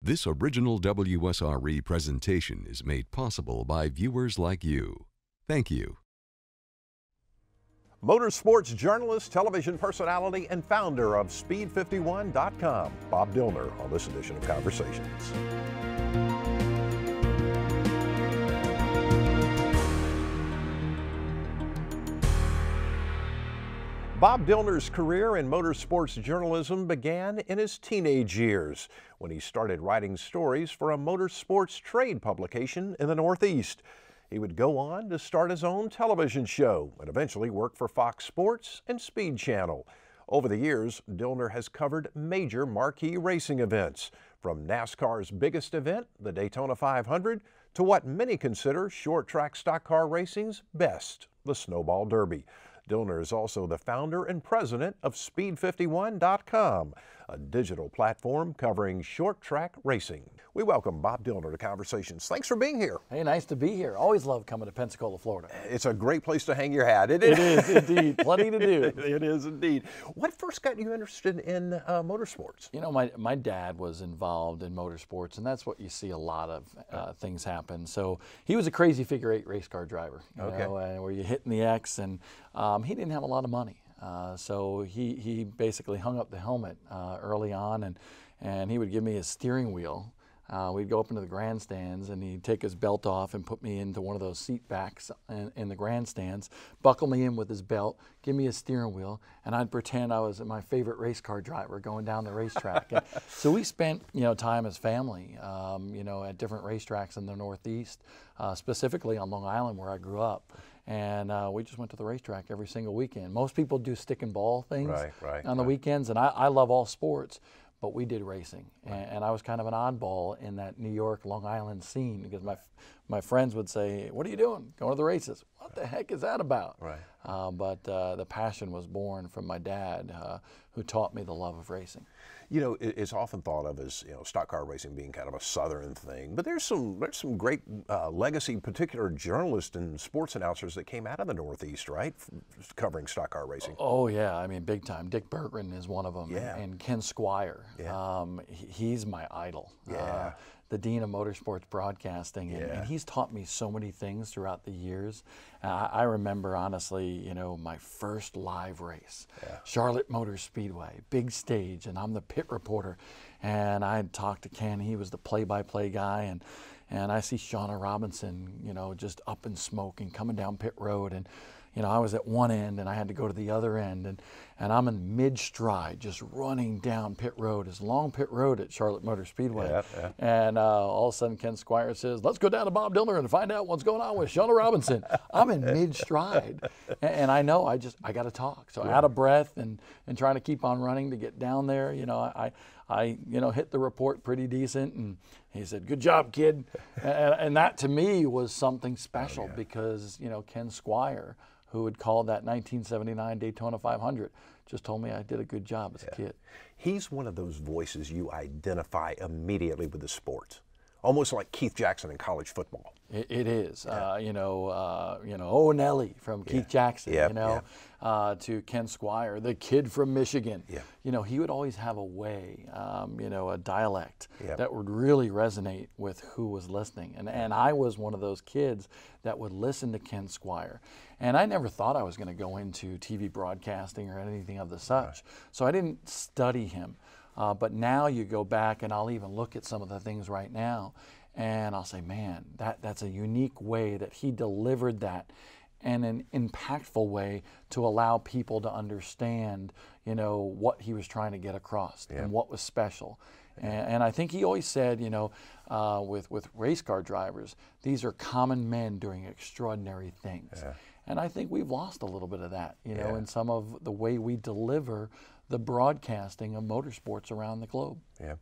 This original WSRE presentation is made possible by viewers like you. Thank you. Motorsports journalist, television personality, and founder of Speed51.com, Bob Dillner, on this edition of Conversations. Bob Dillner's career in motorsports journalism began in his teenage years when he started writing stories for a motorsports trade publication in the Northeast. He would go on to start his own television show and eventually work for Fox Sports and Speed Channel. Over the years, Dillner has covered major marquee racing events, from NASCAR's biggest event, the Daytona 500, to what many consider short track stock car racing's best, the Snowball Derby. Dillner is also the founder and president of Speed51.com, a digital platform covering short track racing. We welcome Bob Dillner to Conversations. Thanks for being here. Hey, nice to be here. Always love coming to Pensacola, Florida. It's a great place to hang your hat. It is indeed. Plenty to do. it is indeed. What first got you interested in uh, motorsports? You know, my, my dad was involved in motorsports, and that's what you see a lot of uh, things happen. So he was a crazy figure eight race car driver, you Okay. know, uh, where you hitting the X, and um, he didn't have a lot of money. Uh, so he, he basically hung up the helmet uh, early on, and, and he would give me his steering wheel. Uh, we'd go up into the grandstands and he'd take his belt off and put me into one of those seat backs in, in the grandstands, buckle me in with his belt, give me a steering wheel, and I'd pretend I was my favorite race car driver going down the racetrack. So we spent you know time as family, um, you know, at different racetracks in the Northeast, uh, specifically on Long Island where I grew up. And uh, we just went to the racetrack every single weekend. Most people do stick and ball things Right, right, on the right. weekends, and I, I love all sports, but we did racing, and, and I was kind of an oddball in that New York, Long Island scene because my my friends would say, "What are you doing? Going to the races? What the heck is that about?" Right. Uh, but uh, the passion was born from my dad, uh, who taught me the love of racing. You know, it- it's often thought of as you know stock car racing being kind of a southern thing, but there's some there's some great uh, legacy, particular journalists and sports announcers that came out of the Northeast, right, f- covering stock car racing. Oh yeah, I mean big time. Dick Berggren is one of them, Yeah. and Ken Squier. Yeah. Um, he's my idol. Yeah. Uh, the dean of motorsports broadcasting, and, Yeah. and he's taught me so many things throughout the years. Uh, I remember honestly, you know, my first live race, Charlotte Motor Speedway, big stage, and I'm the pit reporter, and I had talked to Ken. He was the play-by-play guy, and and I see Shawna Robinson, you know, just up in smoke and coming down pit road, and you know, I was at one end and I had to go to the other end, and, and I'm in mid stride, just running down pit road. It's a long pit road at Charlotte Motor Speedway. Yeah, yeah. And uh, all of a sudden, Ken Squier says, Let's go down to Bob Dillner and find out what's going on with Shawna Robinson. I'm in mid stride. And, and I know I just, I got to talk. So out of breath and, and trying to keep on running to get down there, you know, I, I, you know, hit the report pretty decent. And he said, Good job, kid. and, and that to me was something special because, you know, Ken Squier, who had called that 1979 Daytona 500, just told me I did a good job as a kid. He's one of those voices you identify immediately with the sport, almost like Keith Jackson in college football. It, it is, uh, you know, uh, you know, Whoa Nellie from Keith Jackson, Yep, you know, uh, to Ken Squier, the kid from Michigan. Yeah. You know, he would always have a way, um, you know, a dialect Yep. that would really resonate with who was listening. And, and I was one of those kids that would listen to Ken Squier. And I never thought I was going to go into TV broadcasting or anything of the such. So I didn't study him. Uh, but now you go back and I'll even look at some of the things right now and I'll say, man, that, that's a unique way that he delivered that in an impactful way to allow people to understand, you know, what he was trying to get across and what was special. And, and I think he always said, you know, uh, with, with race car drivers, these are common men doing extraordinary things. And I think we've lost a little bit of that, you know, Yeah. in some of the way we deliver the broadcasting of motorsports around the globe. Yeah.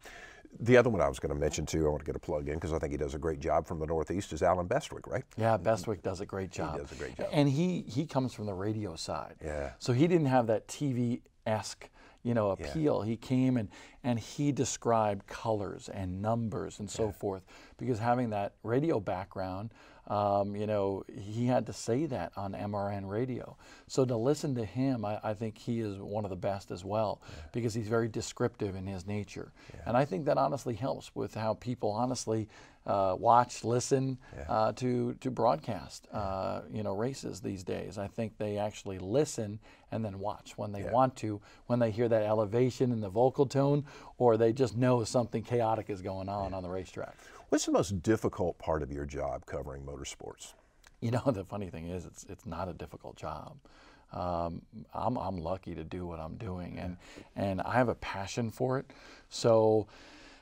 The other one I was going to mention too, I want to get a plug in because I think he does a great job from the Northeast, is Allen Bestwick, right? Yeah, Bestwick does a great job. He does a great job. And he he comes from the radio side. Yeah. So he didn't have that TV esque, you know, appeal. He came and and he described colors and numbers and so forth because having that radio background um, you know he had to say that on mrn radio so to listen to him i, I think he is one of the best as well yeah. because he's very descriptive in his nature yeah. and i think that honestly helps with how people honestly uh, watch, listen yeah. uh, to to broadcast, uh, you know, races these days. I think they actually listen and then watch when they want to, when they hear that elevation in the vocal tone, or they just know something chaotic is going on on the racetrack. What's the most difficult part of your job covering motorsports? You know, the funny thing is, it's it's not a difficult job. Um, I'm I'm lucky to do what I'm doing, and and I have a passion for it. So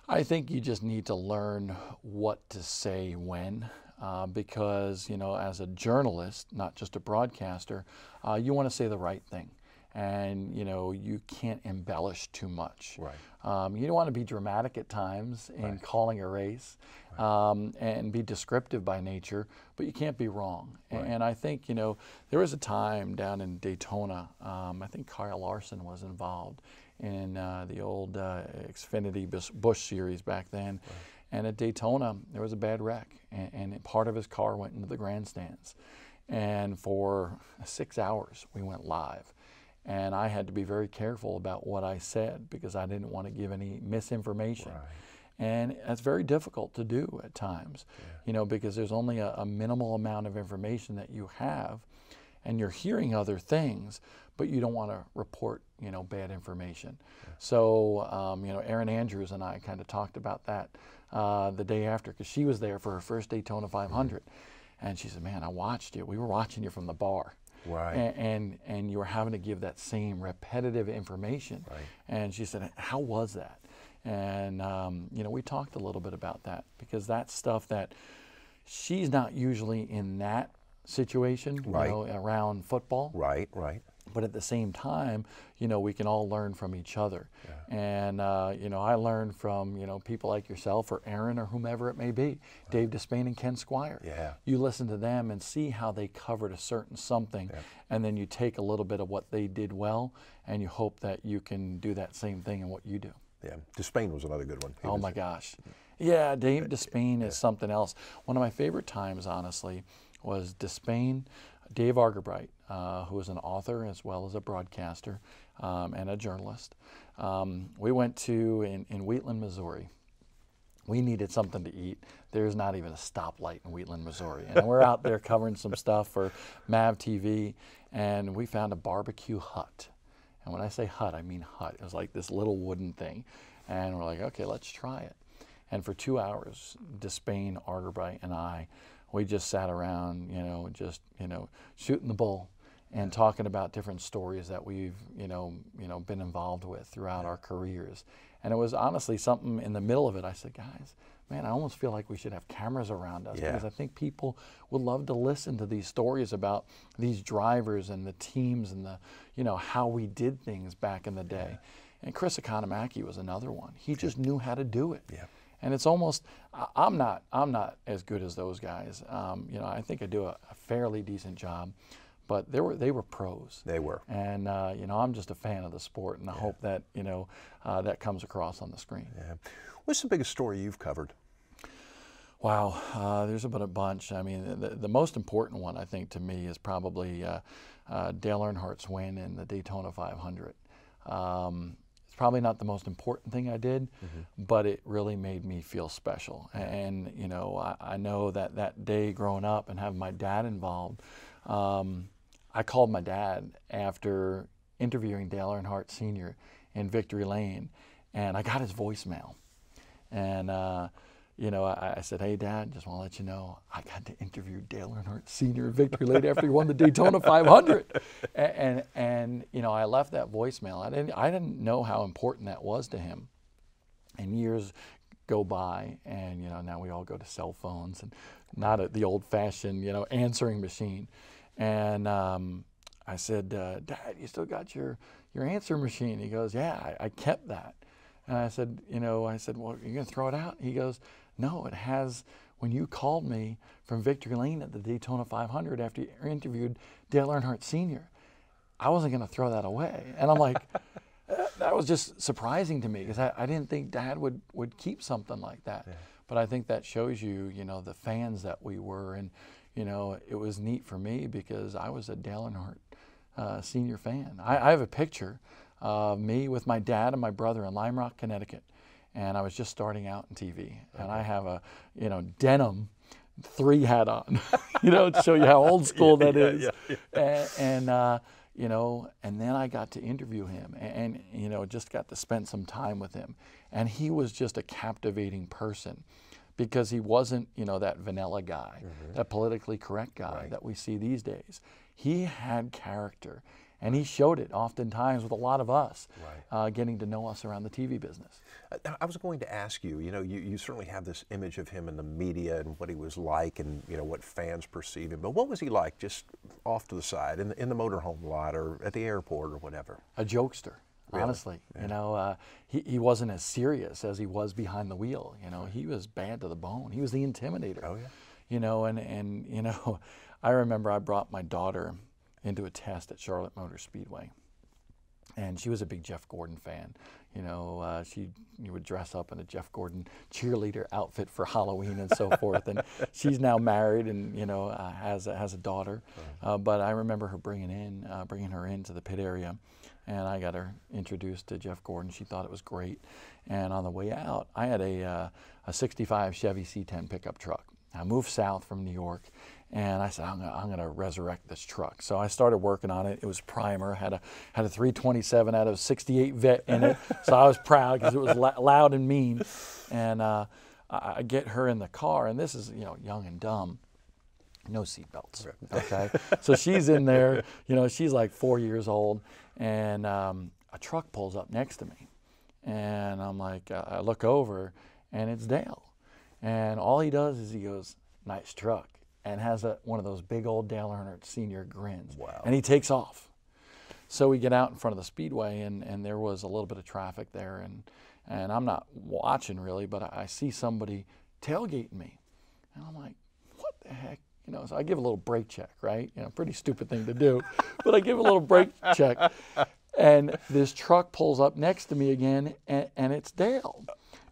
I think you just need to learn what to say when. Uh, because, you know, as a journalist, not just a broadcaster, uh, you want to say the right thing. And, you know, you can't embellish too much. Right. Um, you don't want to be dramatic at times in right. calling a race right. um, and be descriptive by nature, but you can't be wrong. Right. And, I think, you know, there was a time down in Daytona, um, I think Kyle Larson was involved, in uh, the old uh, Xfinity Busch series back then. Right. And at Daytona, there was a bad wreck, and, and, part of his car went into the grandstands. And for six hours, we went live. And I had to be very careful about what I said because I didn't want to give any misinformation. Right. And that's very difficult to do at times, yeah. you know, because there's only a, a minimal amount of information that you have, and you're hearing other things but you don't want to report, you know, bad information. Yeah. So, um, you know, Erin Andrews and I kind of talked about that uh, the day after because she was there for her first Daytona 500, mm-hmm. and she said, "Man, I watched you. We were watching you from the bar." Right. And, and, and you were having to give that same repetitive information. Right. And she said, "How was that?" And um, you know, we talked a little bit about that because that's stuff that she's not usually in that situation, right. you know, around football. Right, right but at the same time, you know, we can all learn from each other. Yeah. And, uh, you know, I learned from, you know, people like yourself or Aaron or whomever it may be, right. Dave Despain and Ken Squier. Yeah. You listen to them and see how they covered a certain something, yeah. and then you take a little bit of what they did well, and you hope that you can do that same thing in what you do. Yeah, Despain was another good one. He oh my gosh. Yeah, Dave Despain yeah. is something else. One of my favorite times, honestly, was Despain, Dave Argabright, uh, who is an author as well as a broadcaster um, and a journalist. Um, we went to in, in Wheatland, Missouri. We needed something to eat. There's not even a stoplight in Wheatland, Missouri. And we're out there covering some stuff for MAV TV, and we found a barbecue hut. And when I say hut, I mean hut. It was like this little wooden thing. And we're like, okay, let's try it. And for two hours, Despain, Argabright, and I we just sat around, you know, just you know, shooting the bull and talking about different stories that we've you know you know been involved with throughout our careers. And it was honestly something in the middle of it. I said, guys, man, I almost feel like we should have cameras around us yeah. because I think people would love to listen to these stories about these drivers and the teams and the you know how we did things back in the day. Yeah. And Chris Economaki was another one. He just knew how to do it. Yeah and it's almost I'm not I'm not as good as those guys. Um, you know, I think I do a, a, fairly decent job, but they were they were pros. They were. And uh, you know, I'm just a fan of the sport, and I hope that you know uh, that comes across on the screen. Yeah. What's the biggest story you've covered? Wow, uh, there's been a bunch. I mean, the, the, most important one I think to me is probably uh, uh, Dale Earnhardt's win in the Daytona 500. Um, it's probably not the most important thing I did, mm-hmm. but it really made me feel special. And, you know, I, I, know that that day growing up and having my dad involved, um, I called my dad after interviewing Dale Earnhardt Sr. in Victory Lane, and I got his voicemail. And, uh, you know, I, I, said, "Hey, Dad, just want to let you know I got to interview Dale Earnhardt Sr. in Victory Lane after he won the Daytona 500." And, and, and you know, I left that voicemail. I didn't I didn't know how important that was to him. And years go by, and you know, now we all go to cell phones and not a, the old-fashioned, you know, answering machine. And um, I said, uh, "Dad, you still got your your answer machine?" He goes, "Yeah, I, I kept that." And I said, "You know," I said, "Well, you're gonna throw it out?" He goes no, it has. When you called me from Victory Lane at the Daytona 500 after you interviewed Dale Earnhardt Sr., I wasn't going to throw that away. And I'm like, that, that was just surprising to me because I, I didn't think Dad would would keep something like that. Yeah. But I think that shows you, you know, the fans that we were, and you know, it was neat for me because I was a Dale Earnhardt uh, senior fan. I, I, have a picture of me with my dad and my brother in Lime Rock, Connecticut, and I was just starting out in TV, okay. and I have a, you know, denim three hat on, you know, to show you how old school yeah, that yeah, is. Yeah, and, and uh, you know, and then I got to interview him and, and, you know, just got to spend some time with him. And he was just a captivating person because he wasn't, you know, that vanilla guy, mm-hmm. that politically correct guy right. that we see these days. He had character. And he showed it oftentimes with a lot of us right. uh, getting to know us around the TV business. Uh, I was going to ask you, you know, you, you certainly have this image of him in the media and what he was like and, you know, what fans perceive him. But what was he like just off to the side in the, in the motorhome lot or at the airport or whatever? A jokester. Really? Honestly, yeah. you know, uh, he, he wasn't as serious as he was behind the wheel. You know, he was bad to the bone. He was the intimidator. Oh yeah. You know, and and you know, I remember I brought my daughter into a test at Charlotte Motor Speedway. And she was a big Jeff Gordon fan. You know, uh, she would dress up in a Jeff Gordon cheerleader outfit for Halloween and so forth. And she's now married and you know uh, has a, has a daughter. Uh, but I remember her bringing in uh, bringing her into the pit area, and I got her introduced to Jeff Gordon. She thought it was great. And on the way out, I had a uh, a '65 Chevy C10 pickup truck. I moved south from New York, and I said, I'm gonna, I'm gonna resurrect this truck. So I started working on it. It was primer, had a had a 327 out of 68 vet in it. so I was proud because it was loud and mean. And uh, I get her in the car, and this is you know young and dumb no seatbelts. Okay, so she's in there. You know, she's like four years old, and um, a truck pulls up next to me, and I'm like, uh, I look over, and it's Dale, and all he does is he goes, "Nice truck," and has a, one of those big old Dale Earnhardt Senior grins. Wow. And he takes off. So we get out in front of the speedway, and, and there was a little bit of traffic there, and and I'm not watching really, but I, I see somebody tailgating me, and I'm like, what the heck? You know, so I give a little brake check, right? You know, pretty stupid thing to do, but I give a little brake check, and this truck pulls up next to me again, and, and it's Dale,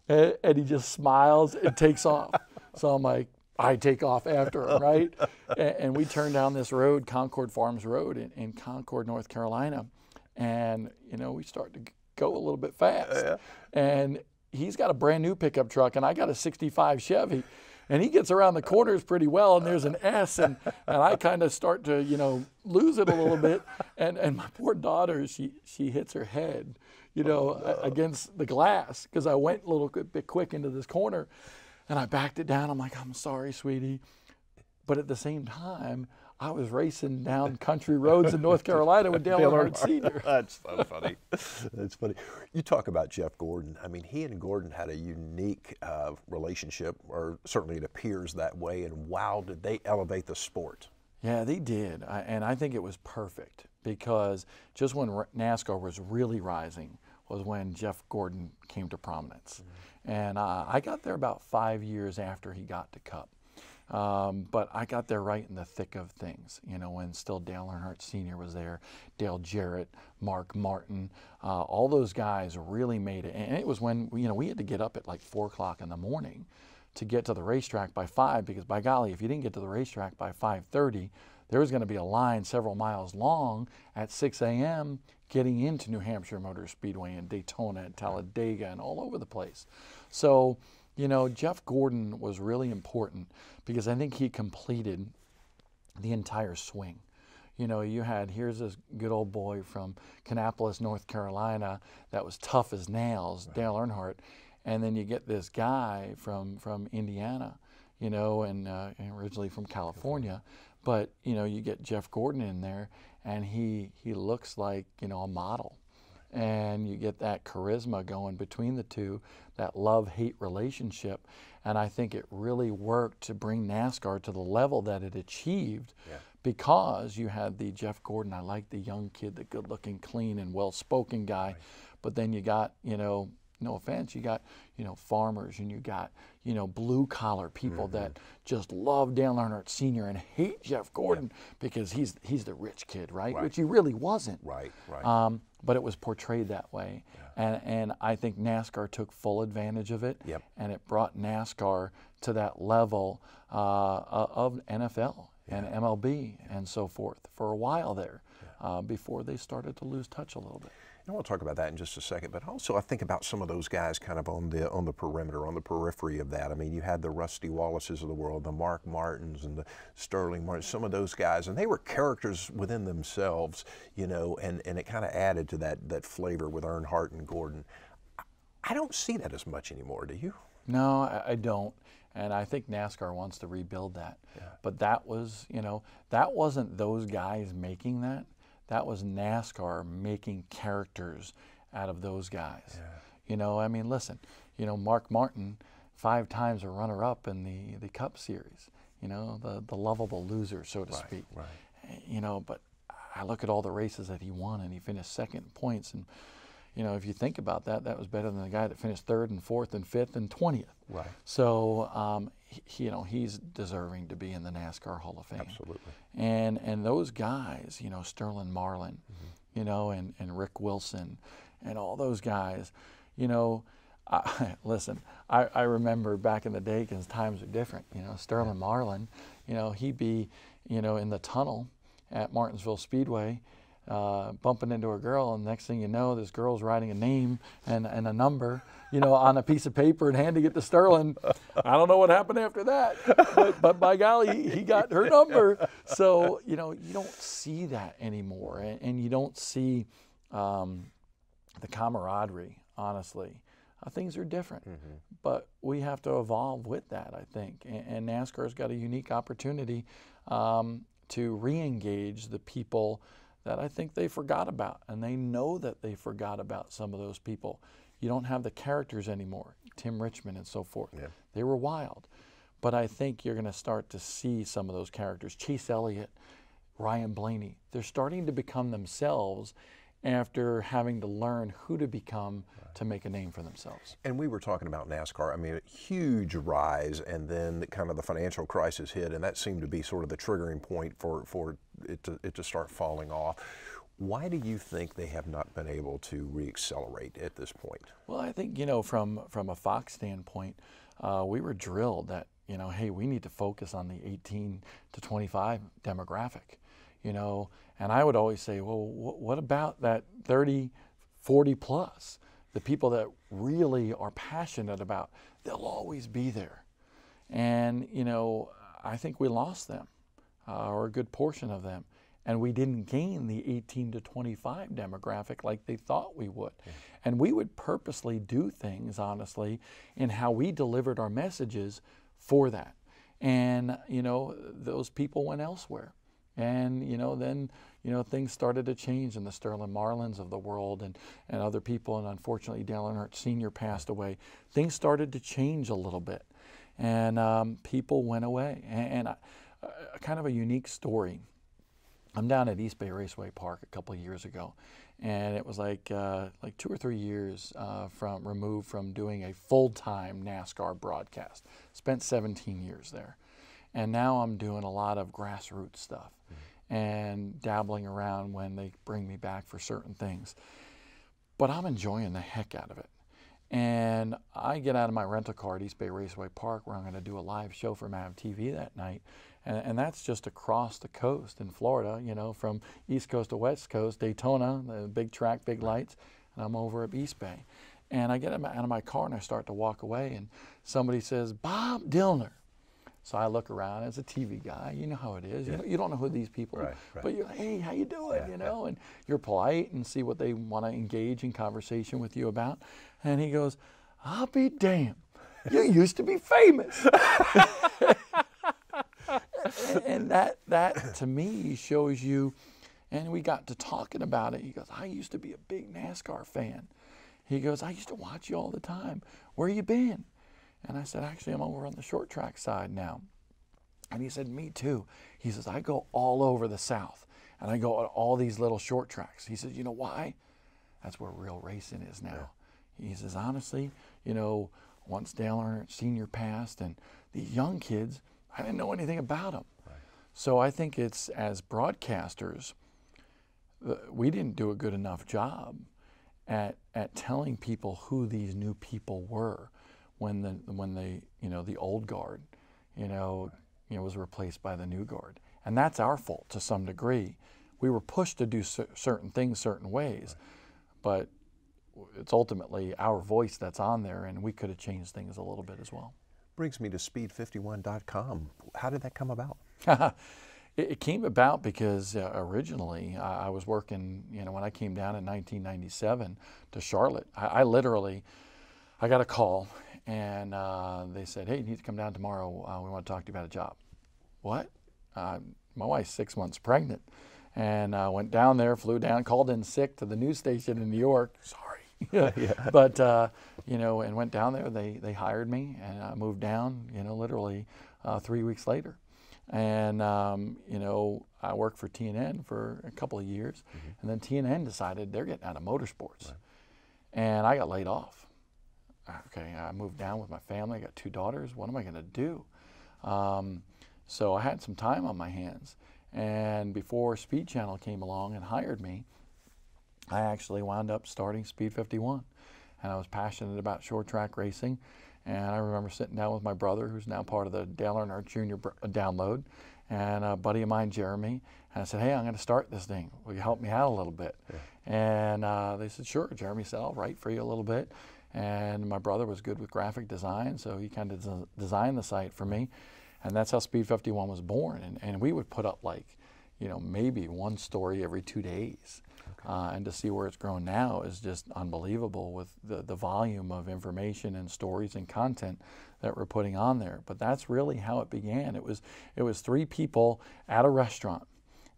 and, and he just smiles and takes off. So I'm like, I take off after him, right? and, and, we turn down this road, Concord Farms Road in, in, Concord, North Carolina. And, you know, we start to go a little bit fast. Yeah. And he's got a brand new pickup truck, and I got a 65 Chevy. And he gets around the corners pretty well, and there's an S, and, and I kind of start to, you know, lose it a little bit. And, and my poor daughter, she, she hits her head, you know, oh, no. against the glass because I went a little bit quick into this corner. And I backed it down. I'm like, I'm sorry, sweetie. But at the same time, I was racing down country roads in North Carolina with Dale Earnhardt Sr. That's so funny. That's funny. You talk about Jeff Gordon. I mean, he and Gordon had a unique uh, relationship, or certainly it appears that way. And wow, did they elevate the sport? Yeah, they did. I, and I think it was perfect because just when NASCAR was really rising was when Jeff Gordon came to prominence. Mm-hmm. And uh, I got there about five years after he got to Cup. Um, but I got there right in the thick of things, you know, when still Dale Earnhardt Sr. was there, Dale Jarrett, Mark Martin, uh, all those guys really made it. And it was when, you know, we had to get up at like four o'clock in the morning to get to the racetrack by five because by golly, if you didn't get to the racetrack by 5.30, there was going to be a line several miles long at 6 a.m. getting into New Hampshire Motor Speedway and Daytona and Talladega and all over the place. So, you know, Jeff Gordon was really important because I think he completed the entire swing. You know, you had here's this good old boy from Kannapolis, North Carolina, that was tough as nails, right. Dale Earnhardt, and then you get this guy from from Indiana, you know, and, uh, originally from California, but you know, you get Jeff Gordon in there, and he he looks like you know a model, and you get that charisma going between the two, that love hate relationship, and I think it really worked to bring NASCAR to the level that it achieved. Yeah. Because you had the Jeff Gordon, I like the young kid, the good looking, clean, and well spoken guy. Right. But then you got, you know, no offense, you got you know farmers and you got you know blue collar people Mm-hmm. that just love Dale Earnhardt Sr. and hate Jeff Gordon because he's he's the rich kid, right? Right. Which he really wasn't. Right, right. Um, but it was portrayed that way, and and I think NASCAR took full advantage of it, Yep. and it brought NASCAR to that level uh, of NFL and MLB and so forth for a while there, uh, before they started to lose touch a little bit. Want to talk about that in just a second, but also I think about some of those guys kind of on the on the perimeter, on the periphery of that. I mean, you had the Rusty Wallaces of the world, the Mark Martins and the Sterling Marlins, some of those guys, and they were characters within themselves, you know, and, and it kind of added to that that flavor with Earnhardt and Gordon. I- don't see that as much anymore, do you? No, I, I don't. And I think NASCAR wants to rebuild that. But that was, you know, that wasn't those guys making that. That was NASCAR making characters out of those guys. You know, I mean, listen, you know, Mark Martin, five times a runner up in the, the Cup Series, you know, the, the lovable loser, so to speak. right. You know, but I look at all the races that he won and he finished second in points. And, you know, if you think about that, that was better than the guy that finished third and fourth and fifth and 20th. Right. So, um, he, you know, he's deserving to be in the NASCAR Hall of Fame. Absolutely. And and those guys, you know, Sterling Marlin, Mm-hmm. you know, and, and Rick Wilson, and all those guys, you know, I, listen, I, I remember back in the day because times are different. You know, Sterling Marlin, you know, he'd be, you know, in the tunnel at Martinsville Speedway, uh, bumping into a girl, and next thing you know, this girl's writing a name and, and a number, you know, on a piece of paper and handing it to Sterling. I don't know what happened after that, but, but by golly, he got her number. So you know, you don't see that anymore, and, and you don't see um, the camaraderie. Honestly, uh, things are different, but we have to evolve with that. I think, and, and NASCAR's got a unique opportunity um, to re-engage the people that I think they forgot about, and they know that they forgot about some of those people. You don't have the characters anymore, Tim Richmond and so forth. Yeah. They were wild, but I think you're going to start to see some of those characters. Chase Elliott, Ryan Blaney, they're starting to become themselves after having to learn who to become to make a name for themselves. And we were talking about NASCAR. I mean, a huge rise, and then kind of the financial crisis hit, and that seemed to be sort of the triggering point for, for it, to, it to start falling off. Why do you think they have not been able to reaccelerate at this point? Well, I think you know from from a Fox standpoint, uh, we were drilled that you know, hey, we need to focus on the 18 to 25 demographic, you know. And I would always say, well, wh- what about that 30, 40 plus, the people that really are passionate about? They'll always be there, and you know, I think we lost them, uh, or a good portion of them and we didn't gain the 18 to 25 demographic like they thought we would. And we would purposely do things, honestly, in how we delivered our messages for that. And, you know, those people went elsewhere. And, you know, then, you know, things started to change in the Sterling Marlins of the world and, and other people. And unfortunately, Dale Earnhardt Sr. passed away. Things started to change a little bit. And um, people went away. And, and uh, kind of a unique story. I'm down at East Bay Raceway Park a couple of years ago, and it was like uh, like two or three years uh, from removed from doing a full-time NASCAR broadcast. Spent 17 years there, and now I'm doing a lot of grassroots stuff and dabbling around when they bring me back for certain things. But I'm enjoying the heck out of it. And I get out of my rental car at East Bay Raceway Park where I'm going to do a live show for MAV TV that night. And, and that's just across the coast in Florida, you know, from East Coast to West Coast, Daytona, the big track, big lights. And I'm over at East Bay. And I get out of my car and I start to walk away. And somebody says, Bob Dillner. So I look around as a TV guy. You know how it is. You, know, you don't know who these people are. Right, right. But you're like, hey, how you doing? Yeah, you know, and you're polite and see what they want to engage in conversation with you about. And he goes, I'll be damned. You used to be famous. and that that to me shows you and we got to talking about it. He goes, I used to be a big NASCAR fan. He goes, I used to watch you all the time. Where you been? And I said, actually, I'm over on the short track side now. And he said, Me too. He says, I go all over the South and I go on all these little short tracks. He says, You know why? That's where real racing is now. He says, honestly, you know, once Dale Earnhardt Sr. passed, and these young kids, I didn't know anything about them. Right. So I think it's as broadcasters, we didn't do a good enough job at, at telling people who these new people were when the when the you know the old guard, you know, you know was replaced by the new guard, and that's our fault to some degree. We were pushed to do certain things certain ways, right. but it's ultimately our voice that's on there, and we could have changed things a little bit as well. Brings me to speed51.com. How did that come about? it, came about because uh, originally I, I, was working, you know, when I came down in 1997 to Charlotte, I, I literally, I got a call and uh, they said, hey, you need to come down tomorrow. Uh, we want to talk to you about a job. What? Uh, my wife's six months pregnant. And I went down there, flew down, called in sick to the news station in New York. Sorry yeah. But uh, you know, and went down there. They they hired me, and I moved down. You know, literally uh, three weeks later, and um, you know, I worked for TNN for a couple of years, mm-hmm. and then TNN decided they're getting out of motorsports, right. and I got laid off. Okay, I moved down with my family. I got two daughters. What am I going to do? Um, so I had some time on my hands. And before Speed Channel came along and hired me, I actually wound up starting Speed 51. And I was passionate about short track racing. And I remember sitting down with my brother, who's now part of the Dale Earnhardt Jr. Uh, download, and a buddy of mine, Jeremy. And I said, Hey, I'm going to start this thing. Will you help me out a little bit? Yeah. And uh, they said, Sure. Jeremy said, I'll write for you a little bit. And my brother was good with graphic design, so he kind of des- designed the site for me. And that's how Speed 51 was born. And, and we would put up like, you know, maybe one story every two days. Uh, and to see where it's grown now is just unbelievable with the, the volume of information and stories and content that we're putting on there. But that's really how it began. It was it was three people at a restaurant,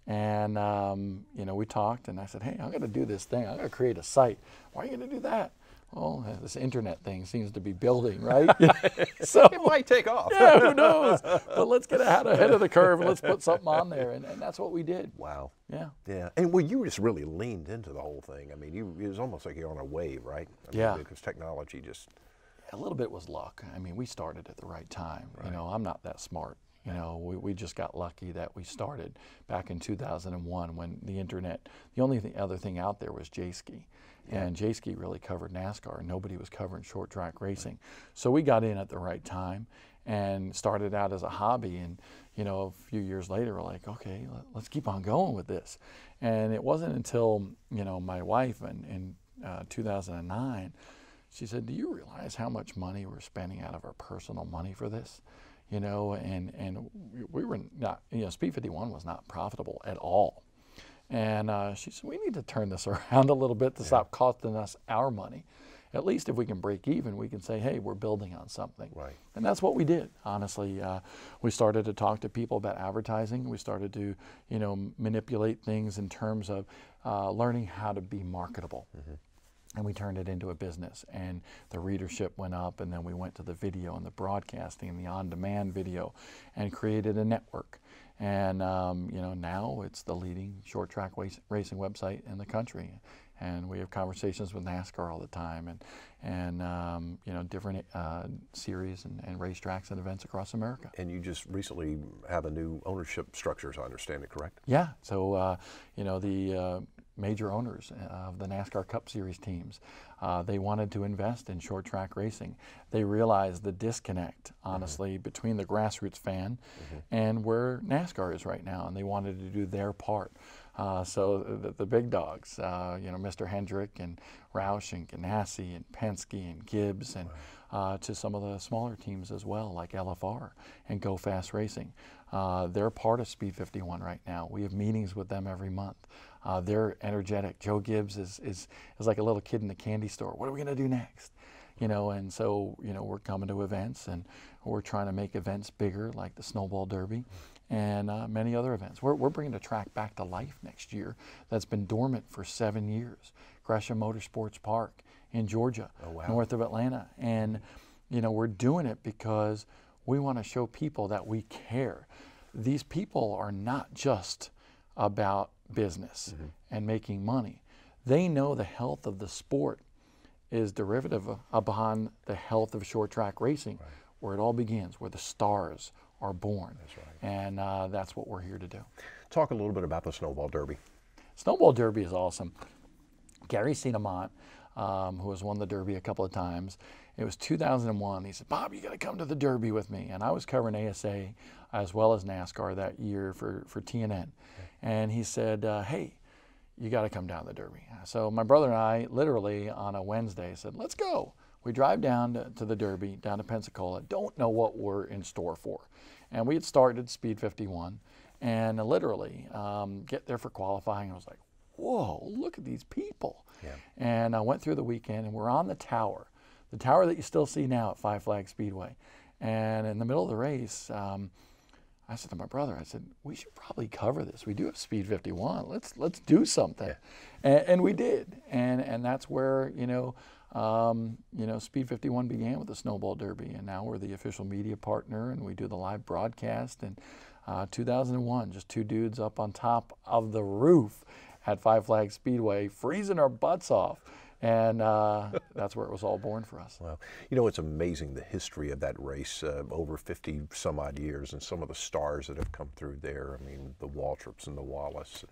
and um, you know we talked, and I said, "Hey, I'm going to do this thing. I'm going to create a site. Why are you going to do that?" Well, this internet thing seems to be building, right? so it might take off. yeah, who knows? But let's get ahead, ahead of the curve and let's put something on there, and, and that's what we did. Wow. Yeah. Yeah, and well, you just really leaned into the whole thing. I mean, you it was almost like you're on a wave, right? I yeah. because technology just. A little bit was luck. I mean, we started at the right time. Right. You know, I'm not that smart. You know, we, we just got lucky that we started back in 2001 when the internet, the only th- other thing out there was And Jayski really covered NASCAR. And nobody was covering short track racing. So we got in at the right time and started out as a hobby. And, you know, a few years later, we're like, okay, let, us keep on going with this. And it wasn't until, you know, my wife in, in uh, 2009, she said, do you realize how much money we're spending out of our personal money for this? You know, and, and we were not, you know, Speed 51 was not profitable at all. And uh, she said, we need to turn this around a little bit to yeah. stop costing us our money. At least if we can break even, we can say, hey, we're building on something. Right. And that's what we did, honestly. Uh, we started to talk to people about advertising. We started to, you know, manipulate things in terms of uh, learning how to be marketable. Mm-hmm and we turned it into a business and the readership went up and then we went to the video and the broadcasting and the on-demand video and created a network and um, you know now it's the leading short track racing website in the country, and we have conversations with NASCAR all the time, and and um, you know different uh, series and, and racetracks and events across America. And you just recently have a new ownership structure, as I understand it, correct? Yeah. So uh, you know the uh, major owners of the NASCAR Cup Series teams. Uh, they wanted to invest in short track racing. They realized the disconnect, honestly, mm-hmm. between the grassroots fan mm-hmm. and where NASCAR is right now, and they wanted to do their part. Uh, so the, the, big dogs, uh, you know, Mr. Hendrick and Roush and Ganassi and Penske and Gibbs and uh, to some of the smaller teams as well, like LFR and Go Fast Racing. Uh, they're part of Speed 51 right now. We have meetings with them every month. Uh, they're energetic. Joe Gibbs is, is, is like a little kid in the candy store. What are we going to do next? You know, and so, you know, we're coming to events and we're trying to make events bigger like the Snowball Derby and uh, many other events. We're, we're bringing the track back to life next year that's been dormant for seven years. Gresham Motorsports Park in Georgia, oh, wow. north of Atlanta. And, you know, we're doing it because we want to show people that we care. These people are not just about business mm-hmm. and making money. They know the health of the sport is derivative upon the health of short track racing, right. where it all begins, where the stars are born. That's right. And uh, that's what we're here to do. Talk a little bit about the Snowball Derby. Snowball Derby is awesome. Gary St. Amant, um, who has won the Derby a couple of times, it was 2001. He said, Bob, you got to come to the Derby with me. And I was covering ASA as well as NASCAR that year for, for TNN. Okay. And he said, uh, hey, you got to come down to the Derby. So my brother and I, literally on a Wednesday, said, let's go. We drive down to, to, the Derby, down to Pensacola. Don't know what we're in store for. And we had started Speed 51 and literally um, get there for qualifying. I was like, whoa, look at these people. Yeah. And I went through the weekend and we're on the tower the tower that you still see now at Five Flag Speedway. And in the middle of the race, um, I said to my brother, I said, we should probably cover this. We do have Speed 51. Let's let's do something, yeah. and, and, we did. And and that's where you know, um, you know, Speed 51 began with the Snowball Derby, and now we're the official media partner, and we do the live broadcast. And uh, 2001, just two dudes up on top of the roof at Five Flag Speedway, freezing our butts off and uh, that's where it was all born for us. Well, you know, it's amazing the history of that race uh, over 50 some odd years and some of the stars that have come through there. I mean, the Waltrips and the Wallace.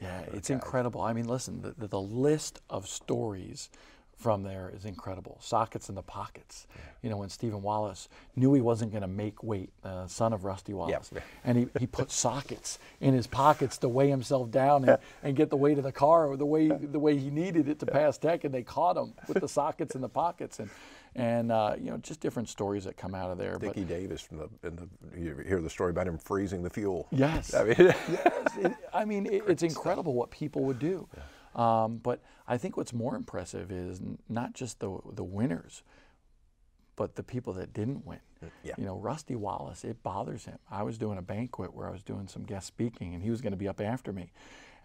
yeah, it's incredible. I mean, listen, the, the list of stories from there is incredible. Sockets in the pockets. Yeah. You know, when Stephen Wallace knew he wasn't going to make weight, uh, son of Rusty Wallace, yep. and he, he put sockets in his pockets to weigh himself down and, and get the weight of the car or the way the way he needed it to pass tech, and they caught him with the sockets in the pockets and. And uh, you know, just different stories that come out of there. Dickie but, Davis from the, the, you hear the story about him freezing the fuel. Yes, I mean, yes. It, I mean it, it's incredible what people would do. Yeah. Um, but I think what's more impressive is not just the, the winners, but the people that didn't win. Yeah. You know, Rusty Wallace, it bothers him. I was doing a banquet where I was doing some guest speaking, and he was going to be up after me.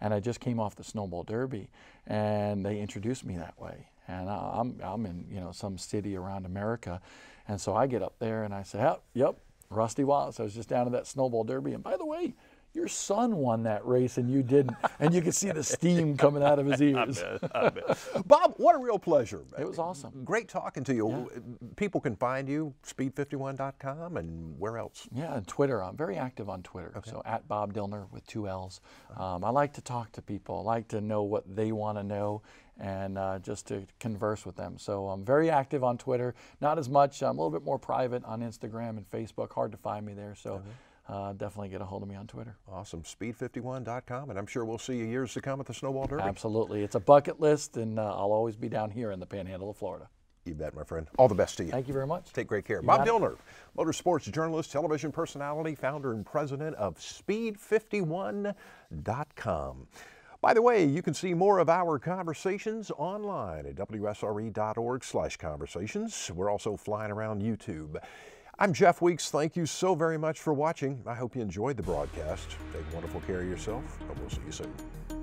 And I just came off the Snowball Derby, and they introduced me that way. And I'm, I'm in, you know, some city around America. And so I get up there and I say, oh, yep, Rusty Wallace. I was just down at that Snowball Derby. And by the way, your son won that race and you didn't. And you could see the steam coming out of his ears. I bet, I bet. Bob, what a real pleasure. It was awesome. Great talking to you. Yeah. People can find you, speed51.com, and where else? Yeah, and Twitter. I'm very active on Twitter. Okay. So at Bob Dillner with two L's. Um, I like to talk to people. I like to know what they want to know and uh, just to converse with them. So I'm very active on Twitter. Not as much. I'm a little bit more private on Instagram and Facebook. Hard to find me there. So. Mm -hmm uh, definitely get a hold of me on Twitter. Awesome. Speed51.com, and I'm sure we'll see you years to come at the Snowball Derby. Absolutely. It's a bucket list, and uh, I'll always be down here in the panhandle of Florida. You bet, my friend. All the best to you. Thank you very much. Take great care. You Bob Dillner, motorsports journalist, television personality, founder and president of Speed51.com. By the way, you can see more of our conversations online at wsre.org slash conversations. We're also flying around YouTube. I'm Jeff Weeks. Thank you so very much for watching. I hope you enjoyed the broadcast. Take wonderful care of yourself, and we'll see you soon.